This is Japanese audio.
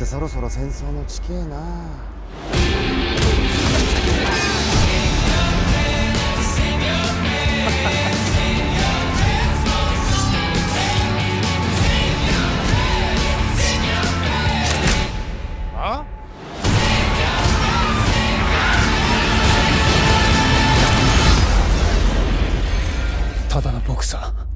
ってそろそろ戦争の地形な。ただのボクサー。